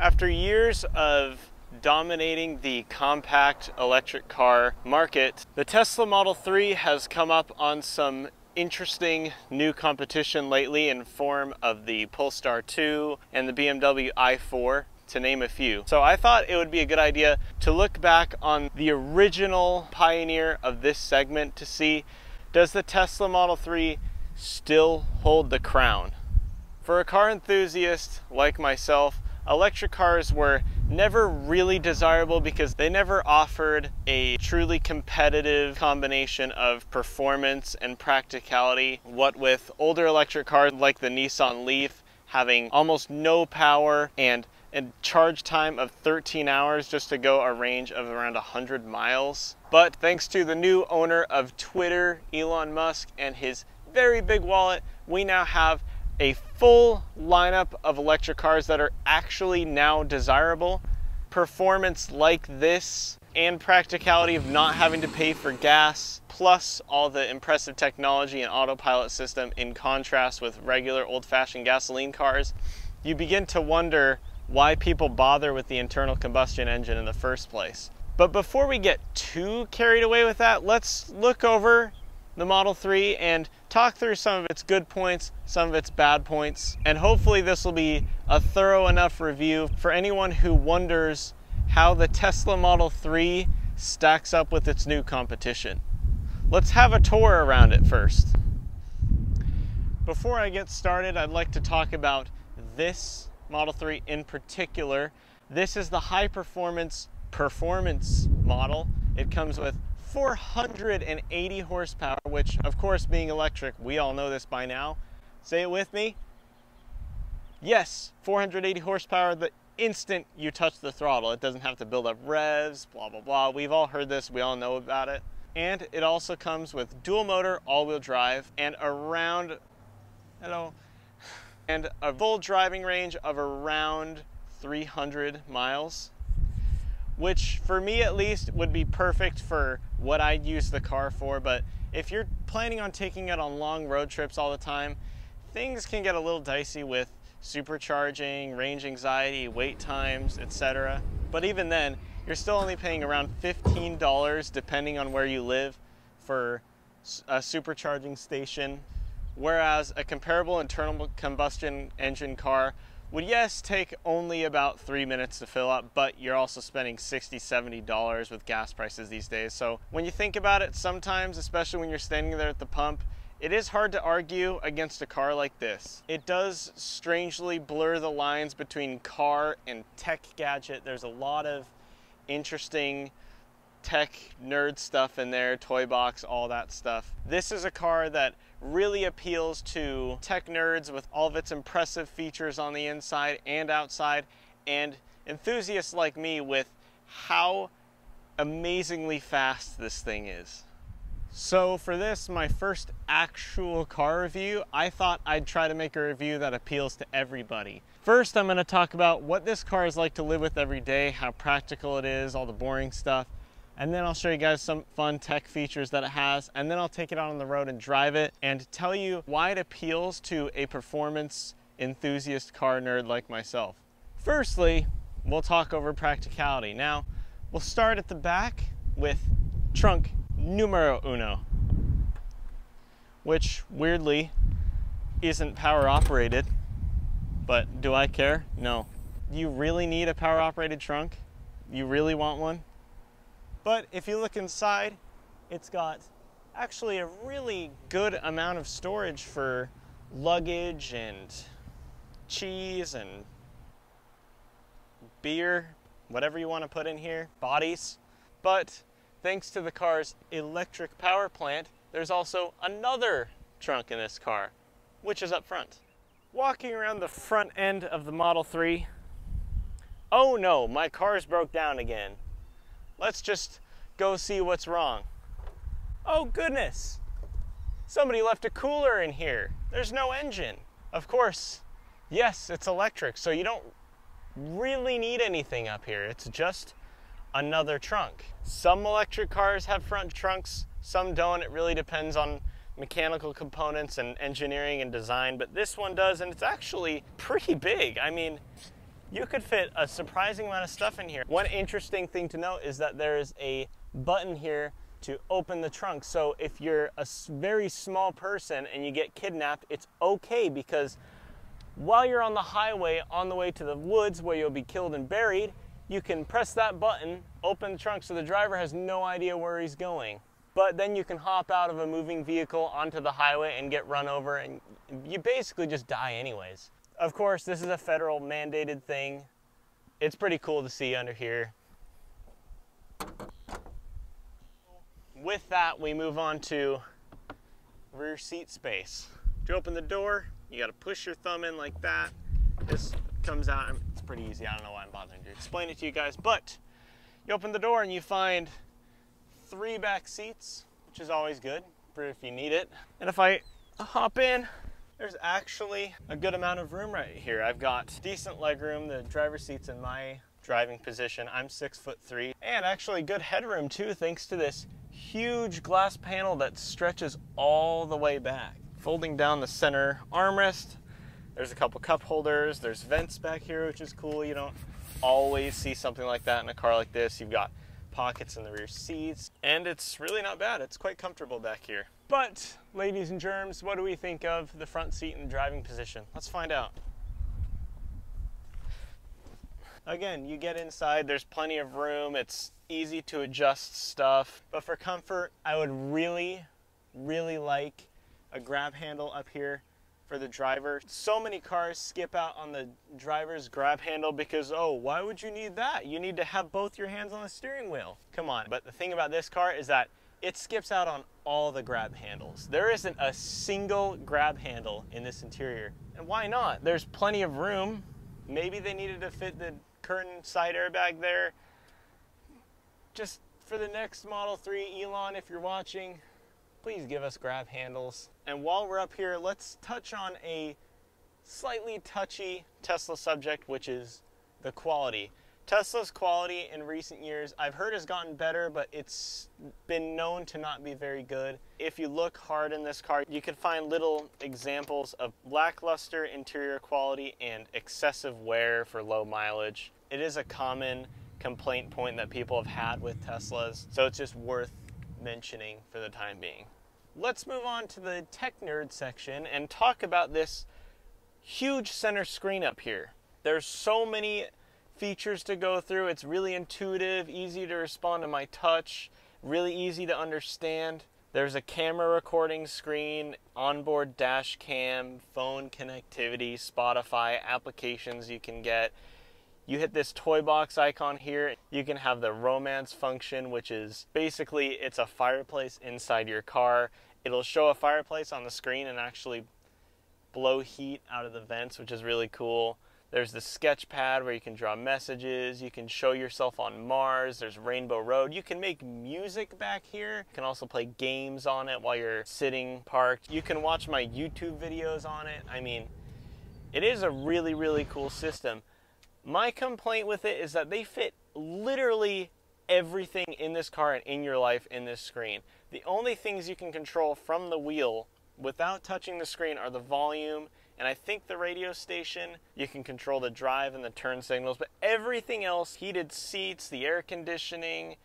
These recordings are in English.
After years of dominating the compact electric car market, the Tesla Model 3 has come up on some interesting new competition lately in form of the Polestar 2 and the BMW i4 to name a few. So I thought it would be a good idea to look back on the original pioneer of this segment to see does the Tesla Model 3 still hold the crown? For a car enthusiast like myself, electric cars were never really desirable because they never offered a truly competitive combination of performance and practicality. What with older electric cars like the Nissan Leaf having almost no power and a charge time of 13 hours just to go a range of around 100 miles. But thanks to the new owner of Twitter, Elon Musk, and his very big wallet, we now have a full lineup of electric cars that are actually now desirable. Performance like this and practicality of not having to pay for gas, plus all the impressive technology and autopilot system in contrast with regular old-fashioned gasoline cars, you begin to wonder why people bother with the internal combustion engine in the first place. But before we get too carried away with that, let's look over the Model 3 and talk through some of its good points, some of its bad points, and hopefully this will be a thorough enough review for anyone who wonders how the Tesla Model 3 stacks up with its new competition. Let's have a tour around it first. Before I get started, I'd like to talk about this Model 3 in particular. This is the high performance performance model. It comes with 480 horsepower, which of course being electric, we all know this by now. Say it with me. Yes, 480 horsepower the instant you touch the throttle. It doesn't have to build up revs, blah, blah, blah. We've all heard this, we all know about it. And it also comes with dual motor, all wheel drive, and around, hello, and a full driving range of around 300 miles which for me at least would be perfect for what I'd use the car for. But if you're planning on taking it on long road trips all the time, things can get a little dicey with supercharging, range anxiety, wait times, etc. But even then, you're still only paying around $15 depending on where you live for a supercharging station. Whereas a comparable internal combustion engine car would yes take only about three minutes to fill up but you're also spending 60 70 dollars with gas prices these days so when you think about it sometimes especially when you're standing there at the pump it is hard to argue against a car like this. It does strangely blur the lines between car and tech gadget. There's a lot of interesting tech nerd stuff in there, toy box, all that stuff. This is a car that really appeals to tech nerds with all of its impressive features on the inside and outside, and enthusiasts like me with how amazingly fast this thing is. So for this, my first actual car review, I thought I'd try to make a review that appeals to everybody. First, I'm gonna talk about what this car is like to live with every day, how practical it is, all the boring stuff and then I'll show you guys some fun tech features that it has and then I'll take it out on the road and drive it and tell you why it appeals to a performance enthusiast car nerd like myself. Firstly, we'll talk over practicality. Now, we'll start at the back with trunk numero uno, which weirdly isn't power operated, but do I care? No. You really need a power operated trunk? You really want one? But if you look inside, it's got actually a really good amount of storage for luggage and cheese and beer, whatever you want to put in here, bodies. But thanks to the car's electric power plant, there's also another trunk in this car, which is up front. Walking around the front end of the Model 3, oh no, my car's broke down again. Let's just go see what's wrong. Oh goodness, somebody left a cooler in here. There's no engine. Of course, yes, it's electric, so you don't really need anything up here. It's just another trunk. Some electric cars have front trunks, some don't. It really depends on mechanical components and engineering and design, but this one does, and it's actually pretty big. I mean, you could fit a surprising amount of stuff in here. One interesting thing to note is that there is a button here to open the trunk. So if you're a very small person and you get kidnapped, it's okay because while you're on the highway on the way to the woods where you'll be killed and buried, you can press that button, open the trunk so the driver has no idea where he's going. But then you can hop out of a moving vehicle onto the highway and get run over and you basically just die anyways. Of course, this is a federal mandated thing. It's pretty cool to see under here. With that, we move on to rear seat space. To open the door, you gotta push your thumb in like that. This comes out, it's pretty easy. I don't know why I'm bothering to explain it to you guys, but you open the door and you find three back seats, which is always good for if you need it. And if I hop in, there's actually a good amount of room right here. I've got decent leg room. The driver's seat's in my driving position. I'm six foot three and actually good headroom too thanks to this huge glass panel that stretches all the way back. Folding down the center armrest, there's a couple cup holders. There's vents back here, which is cool. You don't always see something like that in a car like this. You've got pockets in the rear seats, and it's really not bad. It's quite comfortable back here. But, ladies and germs, what do we think of the front seat and driving position? Let's find out. Again, you get inside, there's plenty of room, it's easy to adjust stuff. But for comfort, I would really, really like a grab handle up here for the driver. So many cars skip out on the driver's grab handle because, oh, why would you need that? You need to have both your hands on the steering wheel. Come on. But the thing about this car is that it skips out on all the grab handles. There isn't a single grab handle in this interior. And why not? There's plenty of room. Maybe they needed to fit the curtain side airbag there. Just for the next Model 3 Elon, if you're watching, please give us grab handles. And while we're up here, let's touch on a slightly touchy Tesla subject, which is the quality. Tesla's quality in recent years, I've heard has gotten better, but it's been known to not be very good. If you look hard in this car, you can find little examples of lackluster interior quality and excessive wear for low mileage. It is a common complaint point that people have had with Teslas, so it's just worth mentioning for the time being. Let's move on to the tech nerd section and talk about this huge center screen up here. There's so many features to go through. It's really intuitive, easy to respond to my touch, really easy to understand. There's a camera recording screen, onboard dash cam, phone connectivity, Spotify, applications you can get. You hit this toy box icon here, you can have the romance function, which is basically it's a fireplace inside your car. It'll show a fireplace on the screen and actually blow heat out of the vents, which is really cool. There's the sketch pad where you can draw messages. You can show yourself on Mars. There's Rainbow Road. You can make music back here. You can also play games on it while you're sitting parked. You can watch my YouTube videos on it. I mean, it is a really, really cool system. My complaint with it is that they fit literally everything in this car and in your life in this screen. The only things you can control from the wheel without touching the screen are the volume and I think the radio station, you can control the drive and the turn signals, but everything else, heated seats, the air conditioning,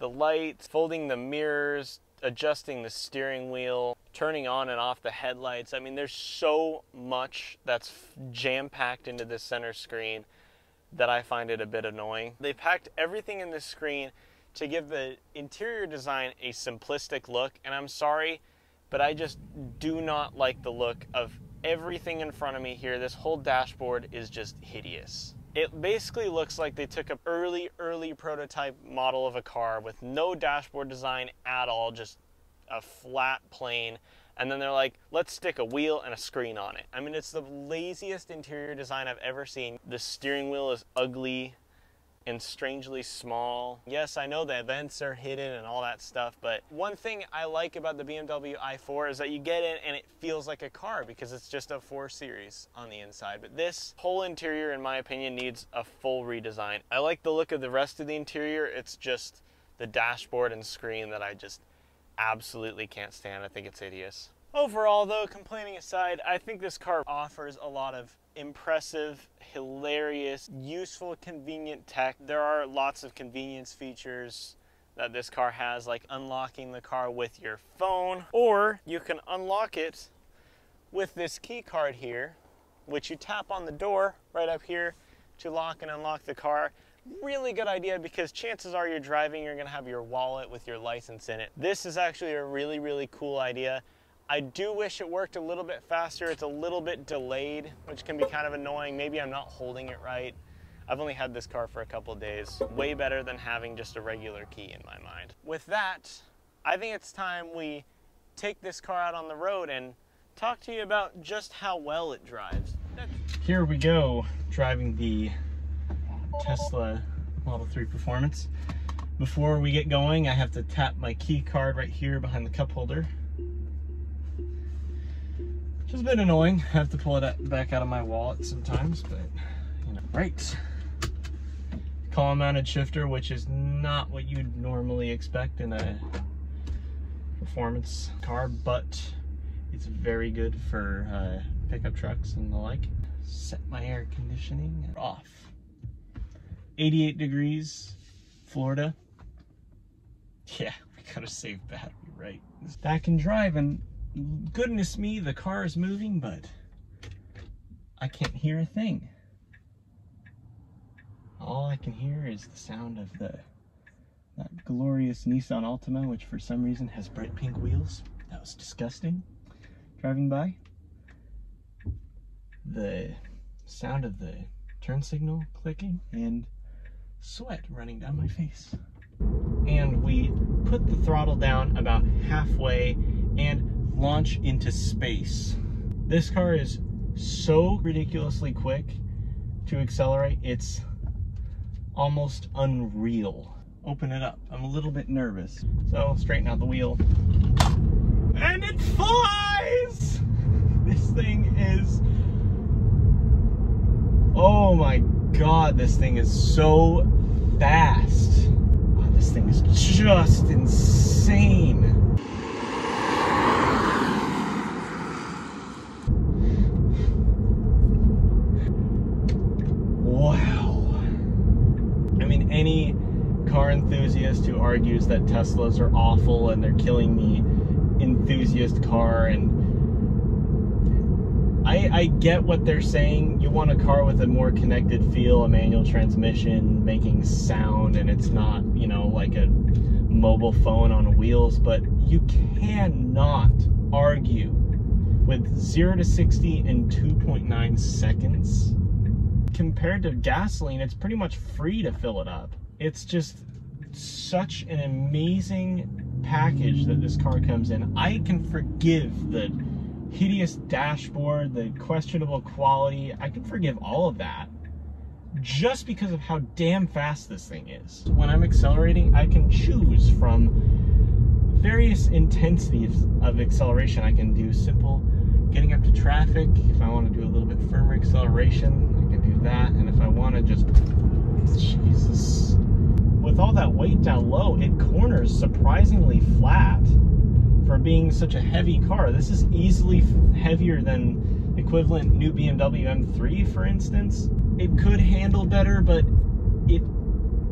the lights, folding the mirrors, adjusting the steering wheel, turning on and off the headlights. I mean, there's so much that's jam packed into this center screen that I find it a bit annoying. They packed everything in this screen to give the interior design a simplistic look, and I'm sorry, but I just do not like the look of everything in front of me here, this whole dashboard is just hideous. It basically looks like they took an early, early prototype model of a car with no dashboard design at all, just a flat plane. And then they're like, let's stick a wheel and a screen on it. I mean, it's the laziest interior design I've ever seen. The steering wheel is ugly and strangely small. Yes, I know the vents are hidden and all that stuff, but one thing I like about the BMW i4 is that you get in and it feels like a car because it's just a 4 Series on the inside. But this whole interior, in my opinion, needs a full redesign. I like the look of the rest of the interior. It's just the dashboard and screen that I just absolutely can't stand. I think it's hideous. Overall, though, complaining aside, I think this car offers a lot of impressive, hilarious, useful, convenient tech. There are lots of convenience features that this car has, like unlocking the car with your phone, or you can unlock it with this key card here, which you tap on the door right up here to lock and unlock the car. Really good idea because chances are you're driving, you're gonna have your wallet with your license in it. This is actually a really, really cool idea. I do wish it worked a little bit faster. It's a little bit delayed, which can be kind of annoying. Maybe I'm not holding it right. I've only had this car for a couple days. Way better than having just a regular key in my mind. With that, I think it's time we take this car out on the road and talk to you about just how well it drives. Here we go, driving the Tesla Model 3 Performance. Before we get going, I have to tap my key card right here behind the cup holder. A bit annoying. I have to pull it back out of my wallet sometimes, but you know. Right. Column mounted shifter, which is not what you'd normally expect in a performance car, but it's very good for uh, pickup trucks and the like. Set my air conditioning off. 88 degrees, Florida. Yeah, we gotta save battery, right? Back in drive, and goodness me, the car is moving, but I can't hear a thing. All I can hear is the sound of the that glorious Nissan Altima, which for some reason has bright pink wheels. That was disgusting. Driving by. The sound of the turn signal clicking and sweat running down my face. And we put the throttle down about halfway and launch into space. This car is so ridiculously quick to accelerate, it's almost unreal. Open it up. I'm a little bit nervous. So straighten out the wheel. And it flies! This thing is... Oh my god, this thing is so fast. Oh, this thing is just insane. Wow. I mean, any car enthusiast who argues that Teslas are awful and they're killing the enthusiast car and I, I get what they're saying. You want a car with a more connected feel, a manual transmission, making sound, and it's not, you know, like a mobile phone on wheels, but you cannot argue with 0 to 60 in 2.9 seconds. Compared to gasoline, it's pretty much free to fill it up. It's just such an amazing package that this car comes in. I can forgive the hideous dashboard, the questionable quality. I can forgive all of that just because of how damn fast this thing is. When I'm accelerating, I can choose from various intensities of acceleration. I can do simple getting up to traffic. If I want to do a little bit firmer acceleration, I can do that. And if I want to just, Jesus. With all that weight down low, it corners surprisingly flat for being such a heavy car. This is easily heavier than equivalent new BMW M3, for instance. It could handle better, but it,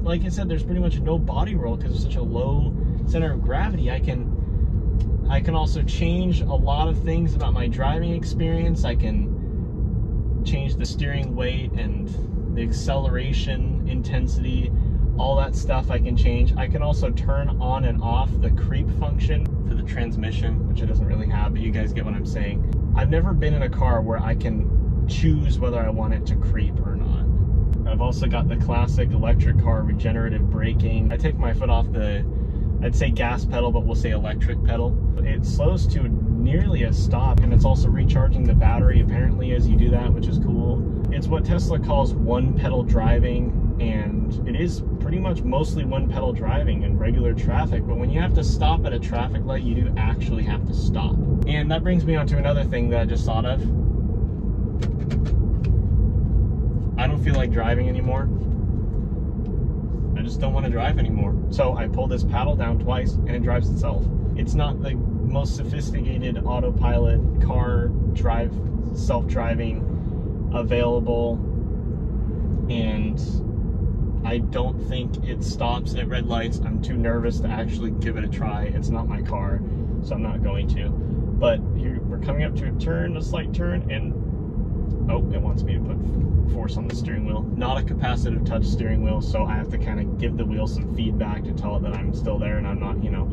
like I said, there's pretty much no body roll because it's such a low center of gravity. I can, I can also change a lot of things about my driving experience. I can change the steering weight and the acceleration intensity all that stuff I can change. I can also turn on and off the creep function for the transmission, which it doesn't really have, but you guys get what I'm saying. I've never been in a car where I can choose whether I want it to creep or not. I've also got the classic electric car regenerative braking. I take my foot off the, I'd say gas pedal, but we'll say electric pedal. It slows to nearly a stop and it's also recharging the battery apparently as you do that, which is cool. It's what Tesla calls one pedal driving and it is pretty much mostly one pedal driving in regular traffic but when you have to stop at a traffic light you do actually have to stop. And that brings me on to another thing that I just thought of. I don't feel like driving anymore. I just don't want to drive anymore. So I pull this paddle down twice and it drives itself. It's not the most sophisticated autopilot car drive self-driving available and I don't think it stops at red lights. I'm too nervous to actually give it a try. It's not my car, so I'm not going to. But here, we're coming up to a turn, a slight turn, and oh, it wants me to put force on the steering wheel. Not a capacitive touch steering wheel, so I have to kind of give the wheel some feedback to tell it that I'm still there and I'm not, you know,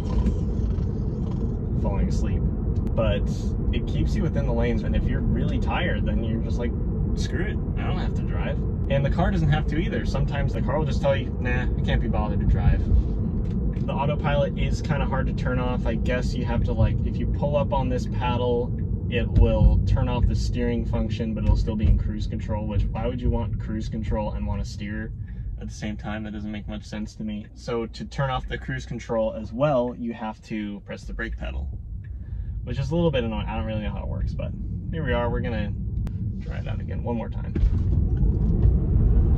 falling asleep. But it keeps you within the lanes, and if you're really tired, then you're just like, screw it, I don't have to drive. And the car doesn't have to either. Sometimes the car will just tell you, nah, I can't be bothered to drive. The autopilot is kind of hard to turn off. I guess you have to like, if you pull up on this paddle, it will turn off the steering function, but it'll still be in cruise control, which why would you want cruise control and want to steer at the same time? That doesn't make much sense to me. So to turn off the cruise control as well, you have to press the brake pedal, which is a little bit annoying. I don't really know how it works, but here we are. We're gonna try it out again one more time.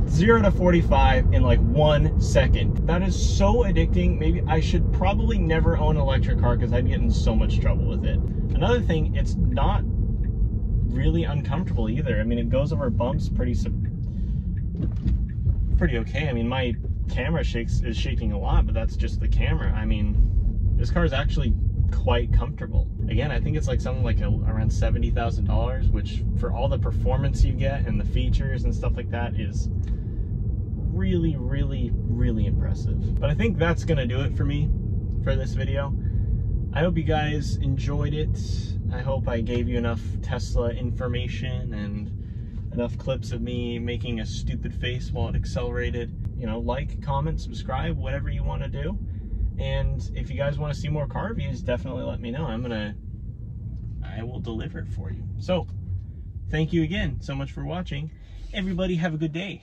0 to 45 in like one second. That is so addicting. Maybe I should probably never own an electric car because I'd get in so much trouble with it. Another thing, it's not really uncomfortable either. I mean, it goes over bumps pretty pretty okay. I mean, my camera shakes is shaking a lot, but that's just the camera. I mean, this car is actually quite comfortable. Again, I think it's like something like a, around $70,000, which for all the performance you get and the features and stuff like that is really, really, really impressive. But I think that's gonna do it for me for this video. I hope you guys enjoyed it. I hope I gave you enough Tesla information and enough clips of me making a stupid face while it accelerated. You know, like, comment, subscribe, whatever you want to do. And if you guys want to see more car reviews, definitely let me know. I'm gonna, I will deliver it for you. So, thank you again so much for watching. Everybody have a good day.